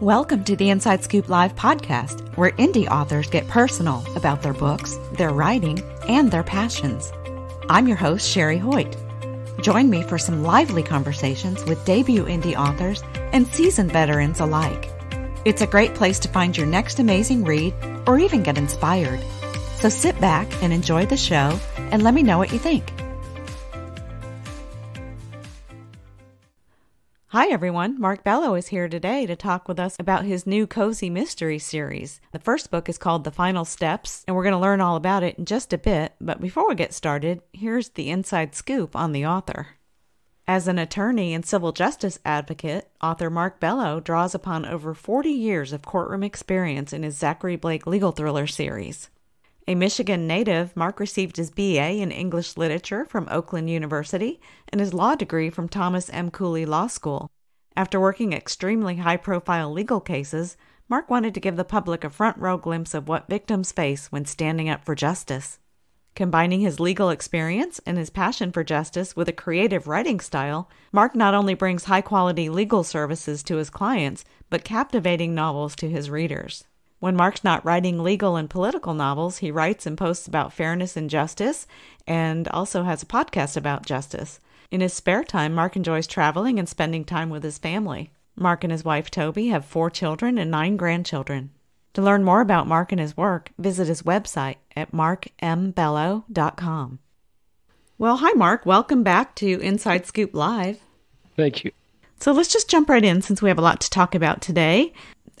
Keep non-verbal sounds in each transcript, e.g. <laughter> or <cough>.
Welcome to the Inside Scoop Live podcast, where indie authors get personal about their books, their writing, and their passions. I'm your host, Sheri Hoyte. Join me for some lively conversations with debut indie authors and seasoned veterans alike. It's a great place to find your next amazing read or even get inspired. So sit back and enjoy the show and let me know what you think. Hi, everyone. Mark Bello is here today to talk with us about his new Cozy Mystery series. The first book is called The Final Steps, and we're going to learn all about it in just a bit. But before we get started, here's the inside scoop on the author. As an attorney and civil justice advocate, author Mark Bello draws upon over 40 years of courtroom experience in his Zachary Blake legal thriller series. A Michigan native, Mark received his BA in English Literature from Oakland University and his law degree from Thomas M. Cooley Law School. After working extremely high profile legal cases, Mark wanted to give the public a front row glimpse of what victims face when standing up for justice. Combining his legal experience and his passion for justice with a creative writing style, Mark not only brings high quality legal services to his clients, but captivating novels to his readers. When Mark's not writing legal and political novels, he writes and posts about fairness and justice and also has a podcast about justice. In his spare time, Mark enjoys traveling and spending time with his family. Mark and his wife Toby have four children and nine grandchildren. To learn more about Mark and his work, visit his website at markmbello.com. Well, hi, Mark. Welcome back to Inside Scoop Live. Thank you. So let's just jump right in since we have a lot to talk about today.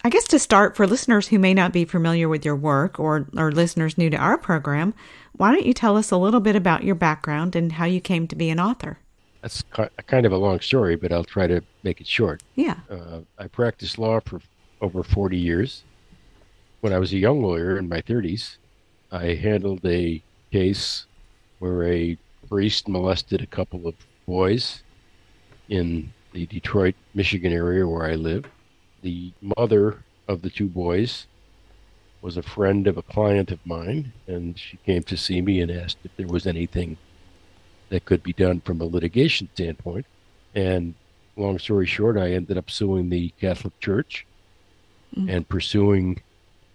I guess to start, for listeners who may not be familiar with your work or, or listeners new to our program, why don't you tell us a little bit about your background and how you came to be an author? That's kind of a long story, but I'll try to make it short. Yeah. Uh, I practiced law for over 40 years. When I was a young lawyer in my 30s, I handled a case where a priest molested a couple of boys in the Detroit, Michigan area where I live the mother of the two boys was a friend of a client of mine, and she came to see me and asked if there was anything that could be done from a litigation standpoint. And long story short, I ended up suing the Catholic Church mm-hmm. and pursuing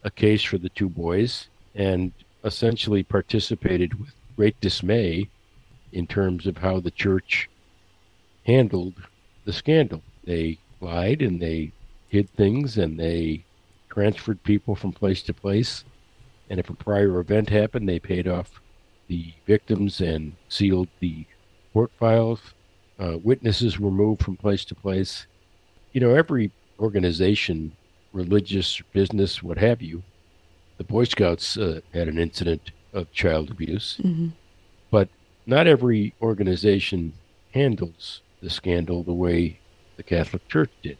a case for the two boys, and essentially participated with great dismay in terms of how the church handled the scandal. They lied and they hid things and they transferred people from place to place. And if a prior event happened, they paid off the victims and sealed the court files. Uh, witnesses were moved from place to place. You know, every organization, religious, business, what have you, the Boy Scouts uh, had an incident of child abuse. Mm-hmm. But not every organization handles the scandal the way the Catholic Church did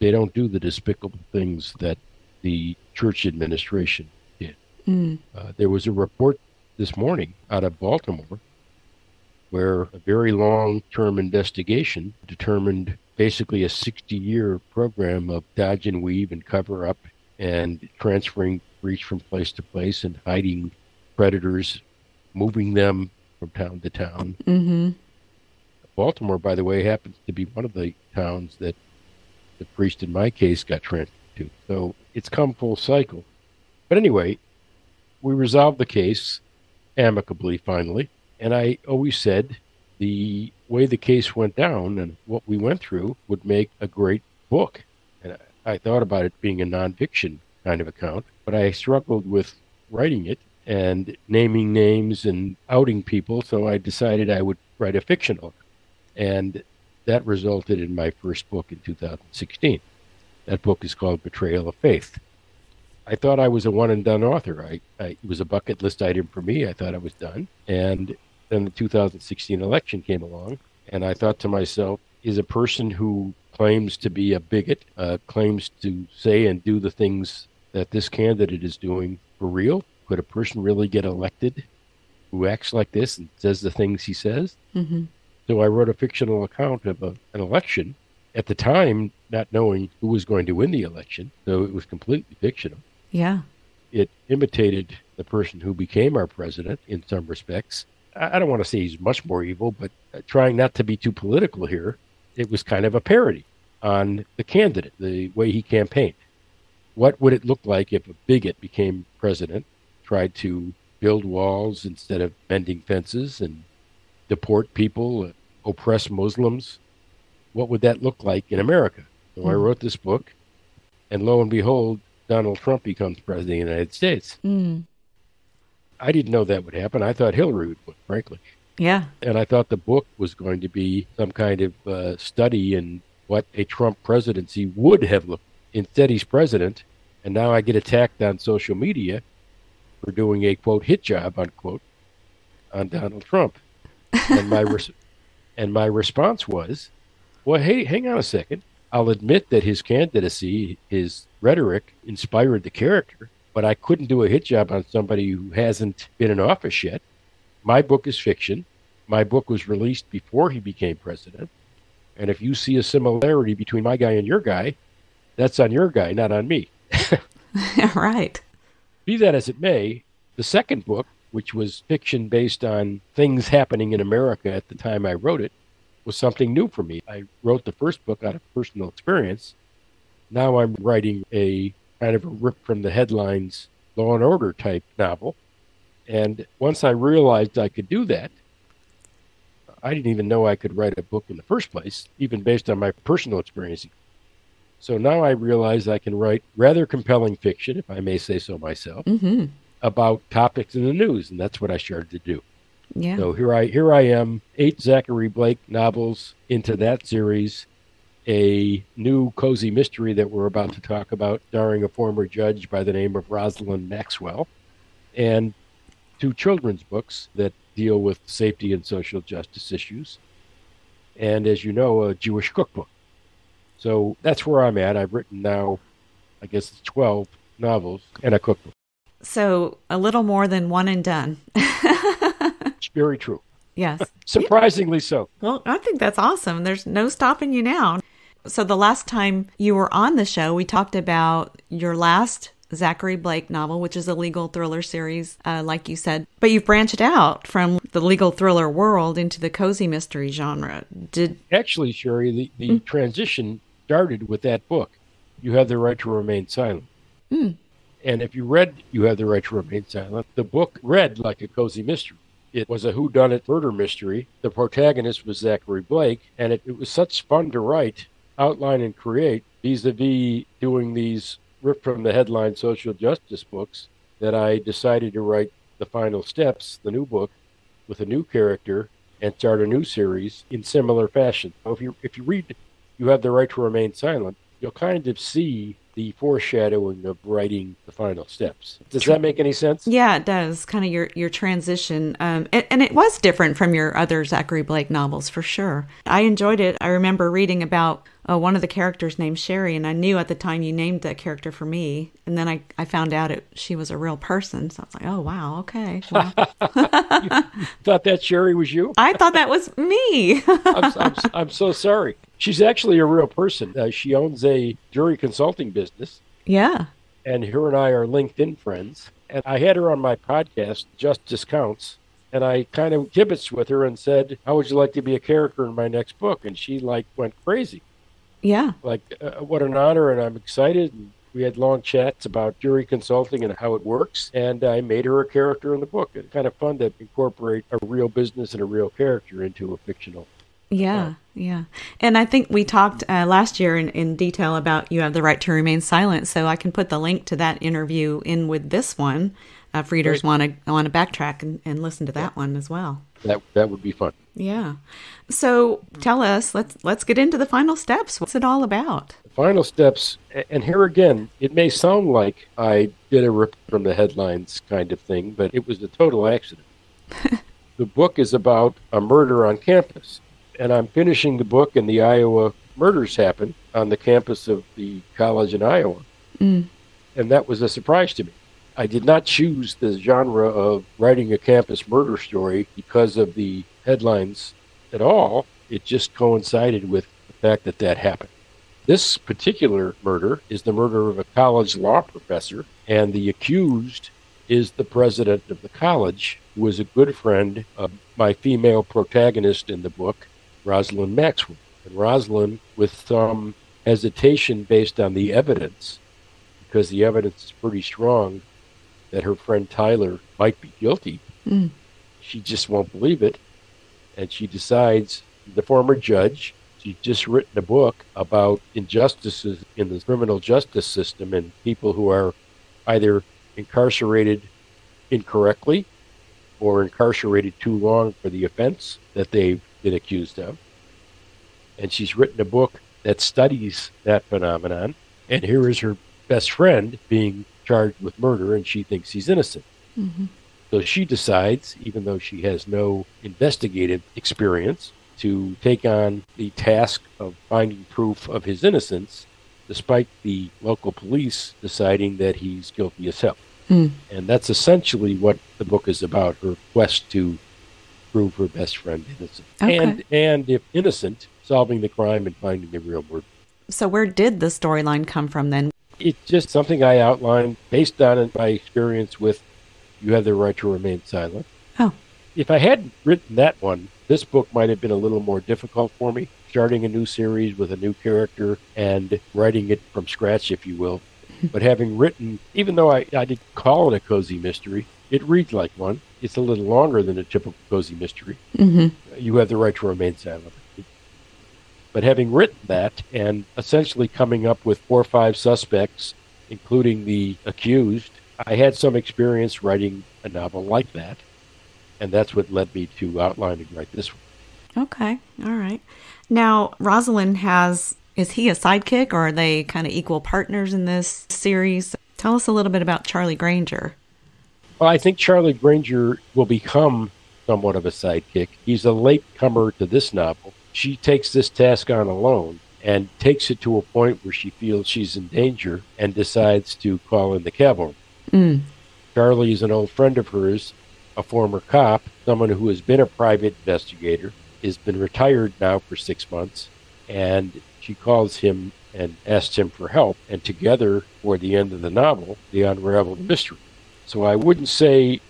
they don't do the despicable things that the church administration did. Mm. Uh, there was a report this morning out of Baltimore where a very long term investigation determined basically a 60 year program of dodge and weave and cover up and transferring breach from place to place and hiding predators, moving them from town to town. Mm-hmm. Baltimore, by the way, happens to be one of the towns that the priest in my case got transferred to. So it's come full cycle. But anyway, we resolved the case amicably finally. And I always said the way the case went down and what we went through would make a great book. And I thought about it being a nonfiction kind of account, but I struggled with writing it and naming names and outing people. So I decided I would write a fictional. And that resulted in my first book in 2016. That book is called Betrayal of Faith. I thought I was a one and done author. I, I, it was a bucket list item for me. I thought I was done. And then the 2016 election came along, and I thought to myself, is a person who claims to be a bigot, uh, claims to say and do the things that this candidate is doing for real? Could a person really get elected who acts like this and says the things he says? Mm-hmm. So I wrote a fictional account of a, an election at the time, not knowing who was going to win the election. So it was completely fictional. Yeah. It imitated the person who became our president in some respects. I don't want to say he's much more evil, but uh, trying not to be too political here, it was kind of a parody on the candidate, the way he campaigned. What would it look like if a bigot became president, tried to build walls instead of mending fences and deport people, oppress Muslims? What would that look like in America? So mm. I wrote this book, and lo and behold, Donald Trump becomes president of the United States. Mm. I didn't know that would happen. I thought Hillary would win, frankly. Yeah. And I thought the book was going to be some kind of uh, study in what a Trump presidency would have looked. Instead, he's president, and now I get attacked on social media for doing a quote hit job unquote on Donald Trump. And my res- <laughs> and my response was, "Well, hey, hang on a second. I'll admit that his candidacy, his rhetoric, inspired the character, but I couldn't do a hit job on somebody who hasn't been in office yet. My book is fiction. My book was released before he became president. And if you see a similarity between my guy and your guy, that's on your guy, not on me. <laughs> <laughs> right. Be that as it may, the second book, which was fiction based on things happening in America at the time I wrote it, was something new for me. I wrote the first book out of personal experience. Now I'm writing a kind of a rip from the headlines law and order type novel. And once I realized I could do that, I didn't even know I could write a book in the first place, even based on my personal experience. So now I realize I can write rather compelling fiction, if I may say so myself, mm-hmm. About topics in the news, and that's what I started to do. Yeah. So here I here I am, eight Zachary Blake novels into that series, a new cozy mystery that we're about to talk about, starring a former judge by the name of Rosalind Maxwell, and two children's books that deal with safety and social justice issues, and as you know, a Jewish cookbook. So that's where I'm at. I've written now, I guess, 12 novels and a cookbook. So a little more than one and done. <laughs> it's very true. Yes. Surprisingly so. Well, I think that's awesome. There's no stopping you now. So, the last time you were on the show, we talked about your last Zachary Blake novel, which is a legal thriller series, uh, like you said. But you've branched out from the legal thriller world into the cozy mystery genre. Did actually, Sheri, the, the mm. transition started with that book. You have the right to remain silent. Mm. And if you read You Have the Right to Remain Silent, the book read like a cozy mystery. It was a whodunit murder mystery. The protagonist was Zachary Blake, and it, it was such fun to write outline and create vis-a-vis doing these rip from the headline social justice books that I decided to write the final steps, the new book, with a new character and start a new series in similar fashion. So if you if you read you have the right to remain silent, you'll kind of see the foreshadowing of writing the final steps. Does that make any sense? Yeah, it does. Kind of your your transition, um, and, and, it was different from your other Zachary Blake novels for sure. I enjoyed it. I remember reading about uh, one of the characters named Sherry, and I knew at the time you named that character for me, and then I, I found out it she was a real person. So I was like, oh wow, okay. <laughs> Thought that Sherry was you? I thought that was me. I'm, I'm, <laughs> I'm, so sorry. She's actually a real person. Uh, she owns a jury consulting business. Yeah. And her and I are LinkedIn friends. And I had her on my podcast, Justice Counts, and I kind of kibitzed with her and said, "How would you like to be a character in my next book?" And she like went crazy. Yeah. Like, uh, what an honor, and I'm excited. And we had long chats about jury consulting and how it works, and I made her a character in the book. It's kind of fun to incorporate a real business and a real character into a fictional. Yeah, yeah. And I think we talked uh, last year in, in detail about you have the right to remain silent. So I can put the link to that interview in with this one uh, if readers want to want to backtrack and, and listen to that yeah. one as well. That that would be fun. Yeah. So tell us, let's let's get into the final steps. What's it all about? The final steps, and here again, it may sound like I did a rip from the headlines kind of thing, but it was a total accident. <laughs> the book is about a murder on campus, and I'm finishing the book, and the Iowa murders happen on the campus of the college in Iowa, mm. and that was a surprise to me. I did not choose the genre of writing a campus murder story because of the headlines at all. It just coincided with the fact that that happened. This particular murder is the murder of a college law professor, and the accused is the president of the college, who is a good friend of my female protagonist in the book, Rosalind Maxwell. And Rosalind, with some hesitation based on the evidence, because the evidence is pretty strong that her friend Tyler might be guilty. Mm. She just won't believe it. And she decides, the former judge, she's just written a book about injustices in the criminal justice system and people who are either incarcerated incorrectly or incarcerated too long for the offense that they've been accused of. And she's written a book that studies that phenomenon. And here is her best friend being charged with murder, and she thinks he's innocent. Mm-hmm. So she decides, even though she has no investigative experience, to take on the task of finding proof of his innocence, despite the local police deciding that he's guilty as hell. Mm. And that's essentially what the book is about her quest to prove her best friend innocent. Okay. And, and if innocent, solving the crime and finding the real murderer. So, where did the storyline come from then? It's just something I outlined based on my experience with You Have the Right to Remain Silent. Oh. If I hadn't written that one, this book might have been a little more difficult for me, starting a new series with a new character and writing it from scratch, if you will. <laughs> but having written, even though I, I didn't call it a cozy mystery, it reads like one. It's a little longer than a typical cozy mystery. Mm-hmm. You have the right to remain silent. But having written that and essentially coming up with four or five suspects, including the accused, I had some experience writing a novel like that. And that's what led me to outline and write this one. Okay. All right. Now, Rosalind has, is he a sidekick or are they kind of equal partners in this series? Tell us a little bit about Charlie Granger. Well, I think Charlie Granger will become somewhat of a sidekick. He's a late comer to this novel. She takes this task on alone and takes it to a point where she feels she's in danger and decides to call in the cavalry. Mm. Charlie is an old friend of hers, a former cop, someone who has been a private investigator, has been retired now for six months, and she calls him and asks him for help. And together, toward the end of the novel, they unravel the mystery. So I wouldn't say,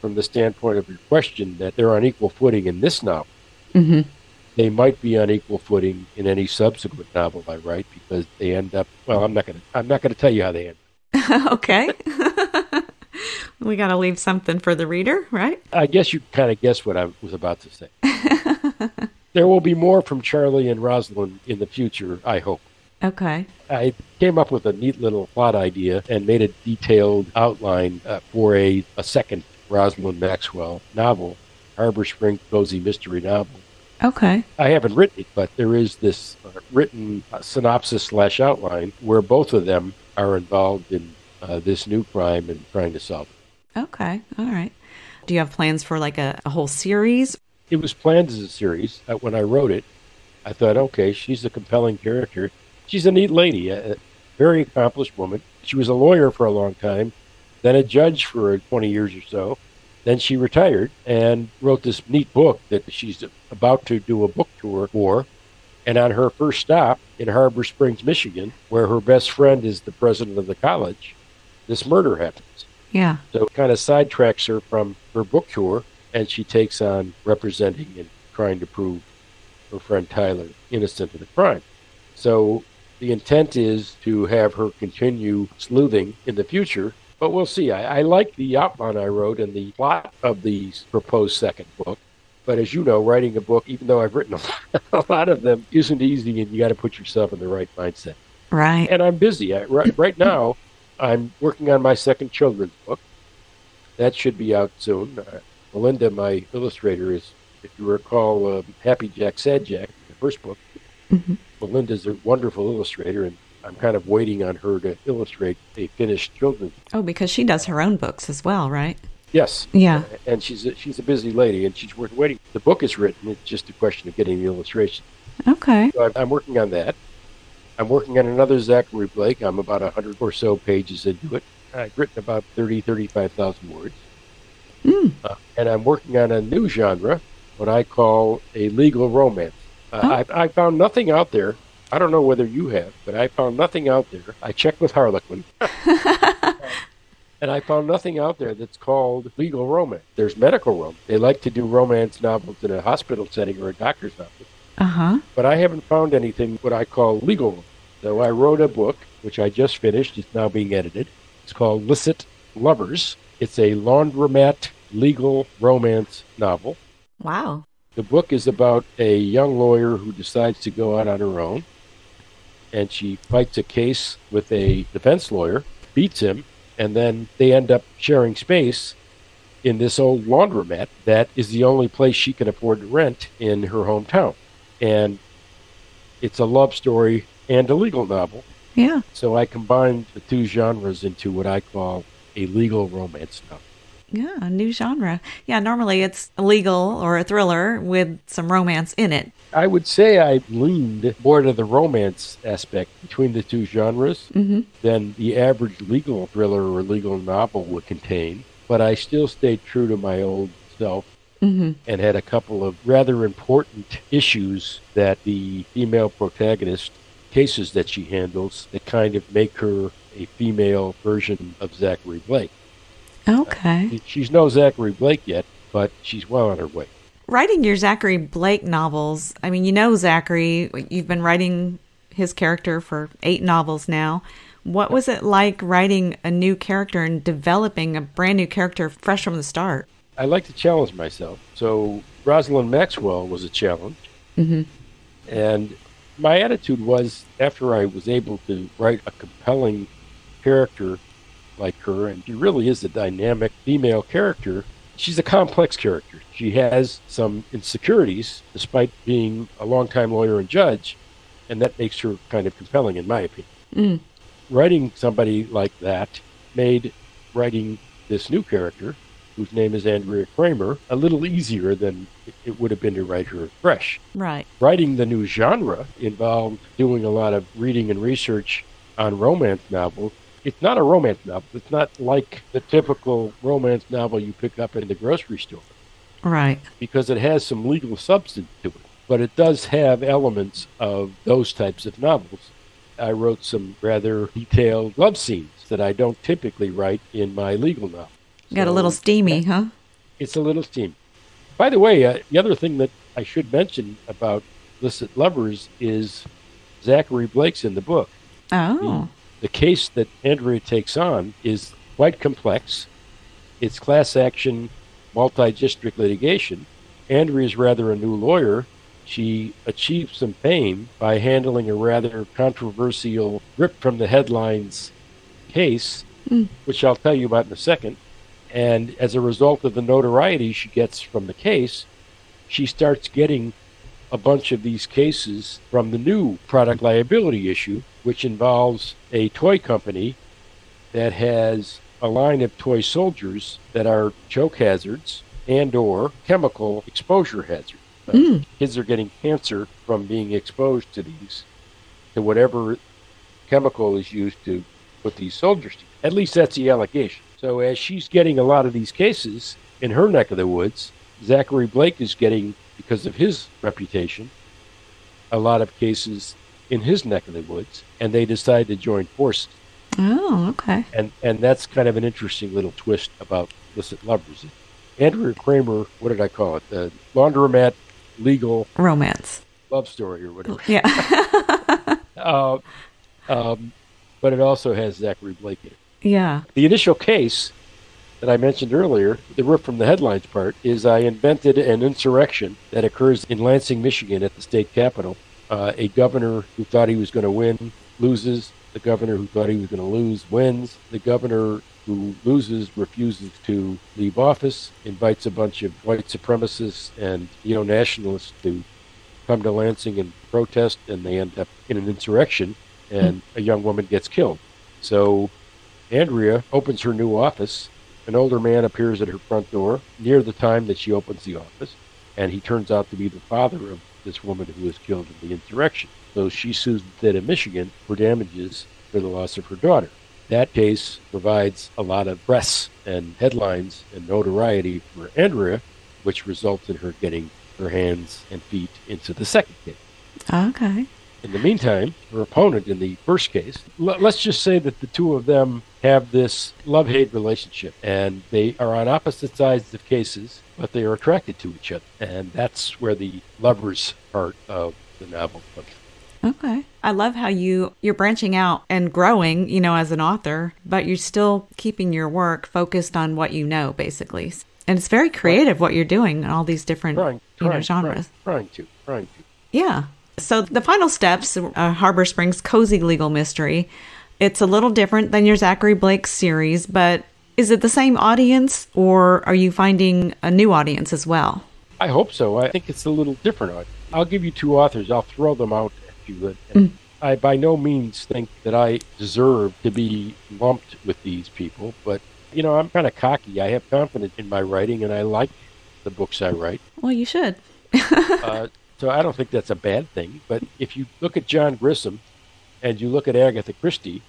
from the standpoint of your question, that they're on equal footing in this novel. Mm-hmm. They might be on equal footing in any subsequent novel I write because they end up. Well, I'm not going to. I'm not going to tell you how they end. <laughs> okay. <laughs> we got to leave something for the reader, right? I guess you kind of guessed what I was about to say. <laughs> there will be more from Charlie and Rosalind in the future, I hope. Okay. I came up with a neat little plot idea and made a detailed outline uh, for a, a second Rosalind Maxwell novel, Harbor Spring Cozy Mystery Novel. Okay. I haven't written it, but there is this uh, written uh, synopsis slash outline where both of them are involved in uh, this new crime and trying to solve it. Okay. All right. Do you have plans for like a, a whole series? It was planned as a series. Uh, when I wrote it, I thought, okay, she's a compelling character. She's a neat lady, a, very accomplished woman. She was a lawyer for a long time, then a judge for 20 years or so. Then she retired and wrote this neat book that she's about to do a book tour for. And on her first stop in Harbor Springs, Michigan, where her best friend is the president of the college, this murder happens. Yeah. So it kind of sidetracks her from her book tour, and she takes on representing and trying to prove her friend Tyler innocent of the crime. So the intent is to have her continue sleuthing in the future, but we'll see. I, I like the outline I wrote and the plot of the proposed second book. But as you know, writing a book, even though I've written a lot, <laughs> a lot of them, isn't easy, and you got to put yourself in the right mindset. Right. And I'm busy. I, right, right now, I'm working on my second children's book. That should be out soon. Uh, Melinda, my illustrator, is, if you recall, uh, Happy Jack, Sad Jack, the first book. Mm-hmm. Melinda's a wonderful illustrator, and I'm kind of waiting on her to illustrate a finished children's. Oh, because she does her own books as well, right? Yes. Yeah. And she's a, she's a busy lady, and she's worth waiting. The book is written. It's just a question of getting the illustration. Okay. So I'm, I'm working on that. I'm working on another Zachary Blake. I'm about 100 or so pages into it. I've written about 30, 35,000 words. Mm. Uh, and I'm working on a new genre, what I call a legal romance. Uh, Oh. I, I found nothing out there. I don't know whether you have, but I found nothing out there. I checked with Harlequin. <laughs> and I found nothing out there that's called legal romance. There's medical romance. They like to do romance novels in a hospital setting or a doctor's office Uh huh. but I haven't found anything what I call legal. So I wrote a book, which I just finished. It's now being edited. It's called Licit Lovers. It's a laundromat legal romance novel. Wow. The book is about a young lawyer who decides to go out on her own, and she fights a case with a defense lawyer, beats him, and then they end up sharing space in this old laundromat that is the only place she can afford to rent in her hometown. And it's a love story and a legal novel. Yeah. So I combined the two genres into what I call a legal romance novel. Yeah, a new genre. Yeah, normally it's a legal or a thriller with some romance in it. I would say I leaned more to the romance aspect between the two genres Mm-hmm. than the average legal thriller or legal novel would contain. But I still stayed true to my old self Mm-hmm. and had a couple of rather important issues that the female protagonist cases that she handles that kind of make her a female version of Zachary Blake. Okay. She's no Zachary Blake yet, but she's well on her way. Writing your Zachary Blake novels, I mean, you know Zachary, you've been writing his character for eight novels now. What was it like writing a new character and developing a brand new character fresh from the start? I like to challenge myself. So Rosalind Maxwell was a challenge. Mm-hmm. And my attitude was after I was able to write a compelling character like her, and she really is a dynamic female character, she's a complex character. She has some insecurities despite being a longtime lawyer and judge, and that makes her kind of compelling, in my opinion. Mm. Writing somebody like that made writing this new character, whose name is Andrea Kramer, a little easier than it- it would have been to write her fresh Right. writing the new genre involved doing a lot of reading and research on romance novels. It's not a romance novel. It's not like the typical romance novel you pick up in the grocery store Right. because it has some legal substance to it. But it does have elements of those types of novels. I wrote some rather detailed love scenes that I don't typically write in my legal novel. Got a little steamy, huh? it's a little steamy. By the way, uh, the other thing that I should mention about Licit Lovers is Zachary Blake's in the book. Oh. The case that Andrea takes on is quite complex. It's class action, multi district litigation. Andrea is rather a new lawyer. She achieved some fame by handling a rather controversial, ripped from the headlines case, Mm. which I'll tell you about in a second. And as a result of the notoriety she gets from the case, she starts getting a bunch of these cases from the new product liability issue, which involves a toy company that has a line of toy soldiers that are choke hazards and or chemical exposure hazards. Mm. Kids are getting cancer from being exposed to these, to whatever chemical is used to put these soldiers to. At least that's the allegation. So as she's getting a lot of these cases in her neck of the woods, Zachary Blake is getting, because of his reputation, a lot of cases in his neck of the woods, and they decide to join forces. Oh, okay. And and that's kind of an interesting little twist about illicit Lovers. Andrew Kramer, what did I call it? The laundromat legal Romance. love story or whatever. Yeah. <laughs> Uh, um, but it also has Zachary Blake in it. yeah. The initial case that I mentioned earlier, the rip from the headlines part, is I invented an insurrection that occurs in Lansing, Michigan at the state capitol. Uh, a governor who thought he was going to win loses. The governor who thought he was going to lose wins. The governor who loses refuses to leave office, invites a bunch of white supremacists and neo nationalists to come to Lansing and protest, and they end up in an insurrection, and a young woman gets killed. So Andrea opens her new office. An older man appears at her front door near the time that she opens the office, and he turns out to be the father of this woman who was killed in the insurrection. So she sues the state of Michigan for damages for the loss of her daughter. That case provides a lot of press and headlines and notoriety for Andrea, which results in her getting her hands and feet into the second case. Okay. In the meantime, her opponent in the first case, l- let's just say that the two of them have this love hate relationship and they are on opposite sides of cases, but they are attracted to each other. And that's where the lovers part of the novel comes. Okay. I love how you you're branching out and growing, you know, as an author, but you're still keeping your work focused on what you know basically. And it's very creative what you're doing in all these different Trying, you know genres. trying, trying to, trying to. Yeah. So the final steps, uh, Harbor Springs cozy legal mystery. It's a little different than your Zachary Blake series, but is it the same audience or are you finding a new audience as well? I hope so. I think it's a little different. I'll give you two authors. I'll throw them out at you. And I by no means think that I deserve to be lumped with these people, but you know, I'm kind of cocky. I have confidence in my writing, and I like the books I write. Well, you should. <laughs> Uh, so I don't think that's a bad thing. But if you look at John Grisham and you look at Agatha Christie,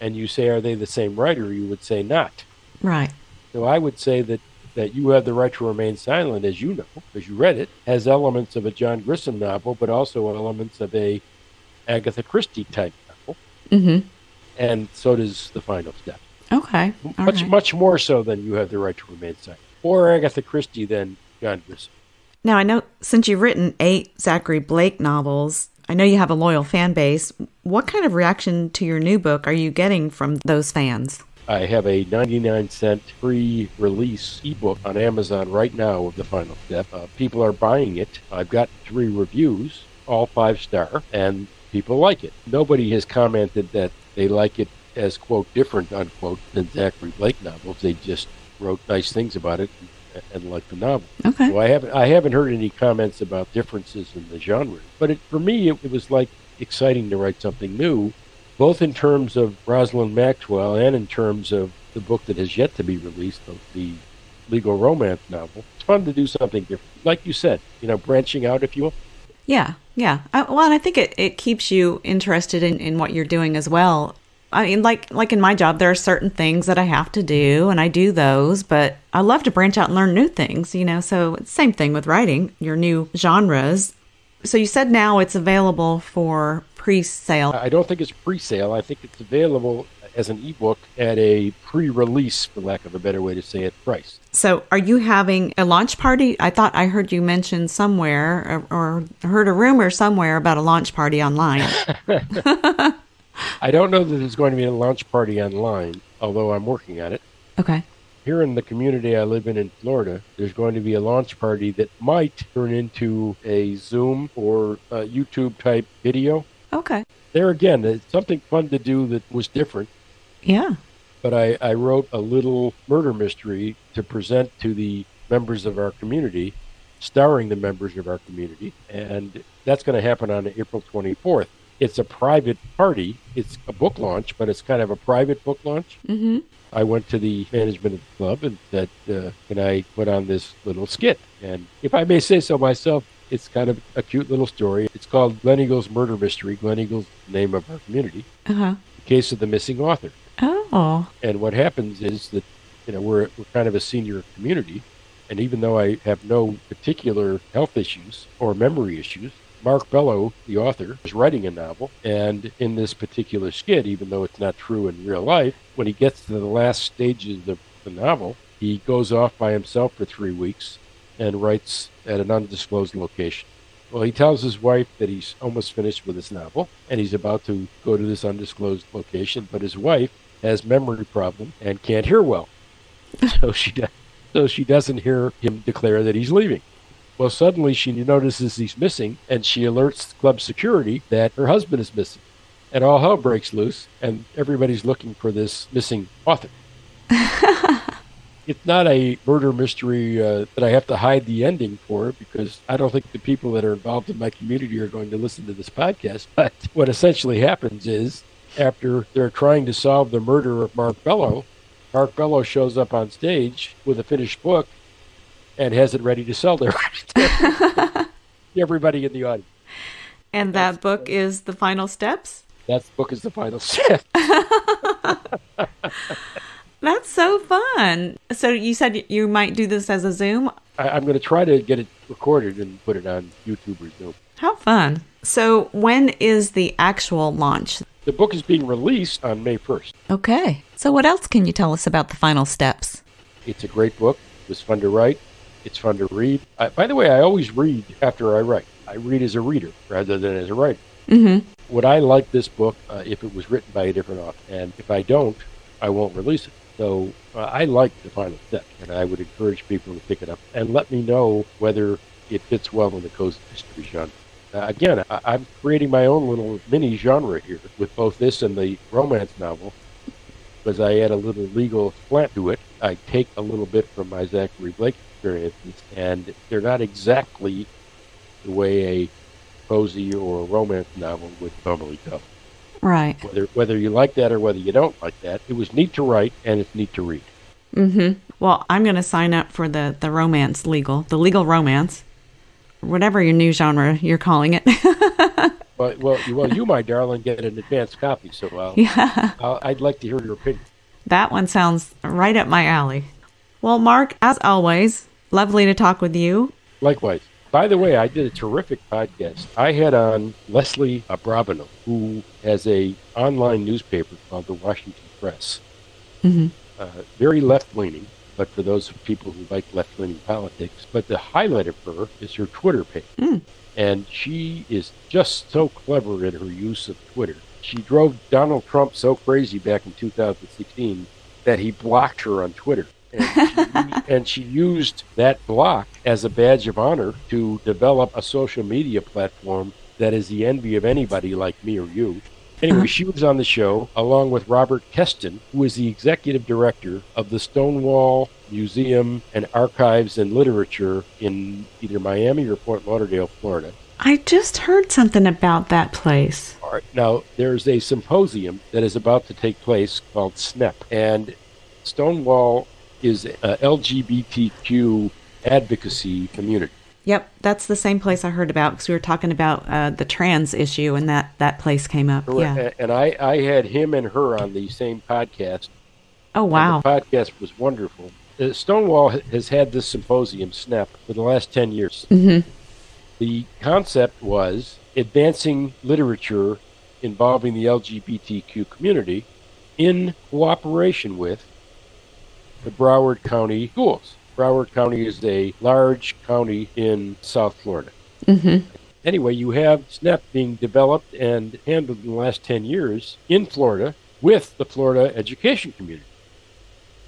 and you say, are they the same writer? You would say not. Right. So I would say that that you have the right to remain silent, as you know, because you read it, has elements of a John Grisham novel, but also elements of a Agatha Christie type novel, Mhm. and so does the final step. Okay. All much right. much more so than you have the right to remain silent, or Agatha Christie than John Grisham. Now, I know since you've written eight Zachary Blake novels, I know you have a loyal fan base. What kind of reaction to your new book are you getting from those fans? I have a 99 cent free release ebook on Amazon right now of the final step. Uh, people are buying it. I've got three reviews, all five star, and people like it. Nobody has commented that they like it as, quote, different, unquote, than Zachary Blake novels. They just wrote nice things about it and, like the novel. Okay. So I haven't I haven't heard any comments about differences in the genre. But it, for me, it, it was like exciting to write something new, both in terms of Rosalind Maxwell and in terms of the book that has yet to be released, the, the legal romance novel. It's fun to do something different, like you said. You know, branching out, if you will. Yeah, yeah. I, well, and I think it, it keeps you interested in, in what you're doing as well. I mean, like like in my job, there are certain things that I have to do, and I do those. But I love to branch out and learn new things. You know, so same thing with writing your new genres. So you said now it's available for pre-sale. I don't think it's pre-sale. I think it's available as an ebook at a pre-release, for lack of a better way to say it, price. So are you having a launch party? I thought I heard you mention somewhere, or, or heard a rumor somewhere about a launch party online. <laughs> <laughs> I don't know that there's going to be a launch party online, although I'm working on it. okay. Here in the community I live in in Florida, there's going to be a launch party that might turn into a Zoom or a YouTube type video. Okay. There again, it's something fun to do that was different. Yeah. But I, I wrote a little murder mystery to present to the members of our community, starring the members of our community, and that's going to happen on April 24th. It's a private party. It's a book launch, but it's kind of a private book launch. Mm-hmm. I went to the management of the club and said, uh, "Can I put on this little skit?" And if I may say so myself, it's kind of a cute little story. It's called Glen Eagle's Murder Mystery. Glen Eagle's name of our community. Uh huh. The case of the missing author. Oh. And what happens is that you know we're we're kind of a senior community, and even though I have no particular health issues or memory issues, Mark Bello, the author, is writing a novel, and in this particular skit, even though it's not true in real life, when he gets to the last stages of the novel, he goes off by himself for three weeks and writes at an undisclosed location. Well, he tells his wife that he's almost finished with his novel and he's about to go to this undisclosed location, but his wife has memory problem and can't hear well. <laughs> so she do- so she doesn't hear him declare that he's leaving. Well, suddenly she notices he's missing and she alerts club security that her husband is missing. And all hell breaks loose and everybody's looking for this missing author. <laughs> it's not a murder mystery uh, that I have to hide the ending for because I don't think the people that are involved in my community are going to listen to this podcast. But what essentially happens is after they're trying to solve the murder of Mark Bello, Mark Bello shows up on stage with a finished book and has it ready to sell to <laughs> <laughs> everybody in the audience. And that book is The Final Steps? That book is the final step. <laughs> That's so fun. So you said you might do this as a Zoom? I, I'm going to try to get it recorded and put it on YouTube or Zoom. How fun. So when is the actual launch? The book is being released on May 1st. Okay. So what else can you tell us about The Final Steps? It's a great book. It was fun to write. It's fun to read. I, by the way, I always read after I write. I read as a reader rather than as a writer. Mm-hmm. Would I like this book uh, if it was written by a different author? And if I don't, I won't release it. So uh, I like the final step, and I would encourage people to pick it up and let me know whether it fits well in the cozy mystery genre. Uh, again, I, am creating my own little mini genre here with both this and the romance novel, because I add a little legal slant to it. I take a little bit from my Zachary Blake experiences, and they're not exactly the way a cozy or a romance novel would normally go. Right. Whether whether you like that or whether you don't like that, it was neat to write and it's neat to read. Mm-hmm. Well, I'm going to sign up for the the romance legal, the legal romance, whatever your new genre you're calling it. <laughs> well, well, well, you, my darling, get an advanced copy, so I'll, yeah. I'll, I'd like to hear your opinion. That one sounds right up my alley. Well, Mark, as always, lovely to talk with you. Likewise. By the way, I did a terrific podcast. I had on Leslie Abravanel, who has a online newspaper called the Washington Press. Mm-hmm. Uh, very left leaning, but for those people who like left leaning politics. But the highlight of her is her Twitter page. Mm. And she is just so clever in her use of Twitter. She drove Donald Trump so crazy back in 2016 that he blocked her on Twitter. And she, <laughs> and she, used that block as a badge of honor to develop a social media platform that is the envy of anybody like me or you. Anyway, uh-huh. she was on the show along with Robert Kesten, who is the executive director of the Stonewall Museum and Archives and Literature in either Miami or Fort Lauderdale, Florida. I just heard something about that place. All right. Now, there's a symposium that is about to take place called SNEP, and Stonewall is a LGBTQ advocacy community. Yep, that's the same place I heard about because we were talking about uh, the trans issue, and that that place came up. Yeah, and I I had him and her on the same podcast. Oh wow, the podcast was wonderful. Uh, Stonewall has had this symposium SNEP for the last ten years. Mm-hmm. The concept was advancing literature involving the LGBTQ community in cooperation with the Broward County schools. Broward County is a large county in South Florida. Mm-hmm. Anyway, you have SNEP being developed and handled in the last 10 years in Florida with the Florida education community.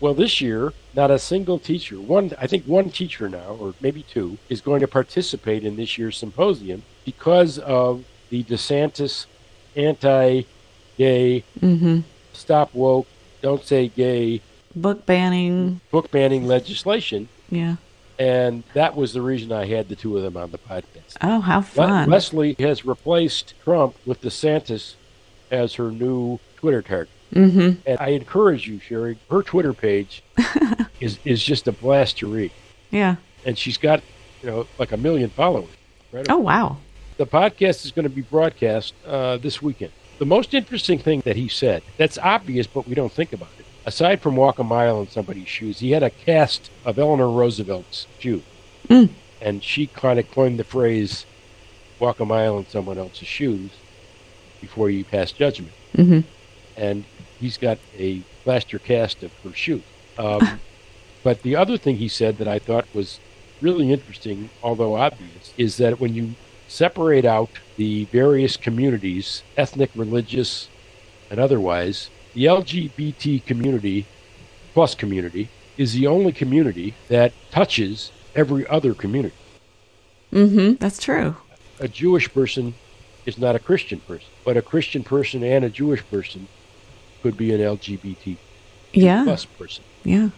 Well, this year, not a single teacher, one, I think one teacher now, or maybe two, is going to participate in this year's symposium because of the DeSantis anti gay, mm-hmm. stop woke, don't say gay book banning book banning legislation. Yeah. And that was the reason I had the two of them on the podcast. Oh, how fun. Le- Leslie has replaced Trump with DeSantis as her new Twitter target. Mm-hmm. And I encourage you, Sheri. Her Twitter page <laughs> is is just a blast to read. Yeah. And she's got, you know, like a million followers. Right oh wow. The podcast is going to be broadcast uh, this weekend. The most interesting thing that he said that's obvious, but we don't think about it aside from walk a mile in somebody's shoes, he had a cast of Eleanor Roosevelt's shoe. Mm. And she kind of coined the phrase, walk a mile in someone else's shoes before you pass judgment. Mm-hmm. And he's got a plaster cast of her shoe. Um, <laughs> but the other thing he said that I thought was really interesting, although obvious, is that when you separate out the various communities, ethnic, religious, and otherwise, the LGBT community plus community is the only community that touches every other community. Mm-hmm. That's true. A Jewish person is not a Christian person, but a Christian person and a Jewish person could be an LGBT yeah. plus person. Yeah.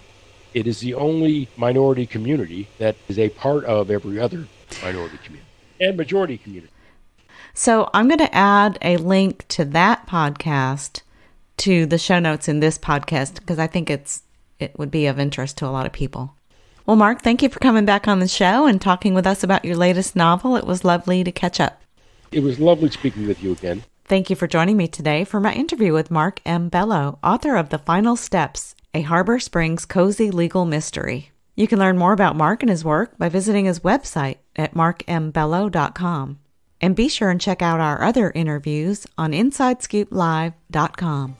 It is the only minority community that is a part of every other minority community and majority community. So I'm going to add a link to that podcast to the show notes in this podcast because I think it's it would be of interest to a lot of people. Well, Mark, thank you for coming back on the show and talking with us about your latest novel. It was lovely to catch up. It was lovely speaking with you again. Thank you for joining me today for my interview with Mark M. Bello, author of The Final Steps, a Harbor Springs cozy legal mystery. You can learn more about Mark and his work by visiting his website at markmbello.com. And be sure and check out our other interviews on InsideScoopLive.com.